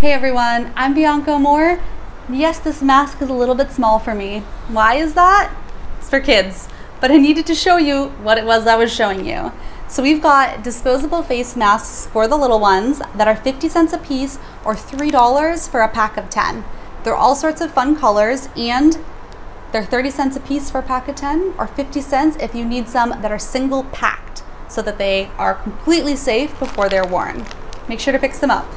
Hey everyone, I'm Bianca Amor. Yes, this mask is a little bit small for me. Why is that? It's for kids, but I needed to show you what it was I was showing you. So we've got disposable face masks for the little ones that are 50 cents a piece or $3 for a pack of 10. They're all sorts of fun colors and they're 30 cents a piece for a pack of 10 or 50 cents if you need some that are single packed so that they are completely safe before they're worn. Make sure to pick some up.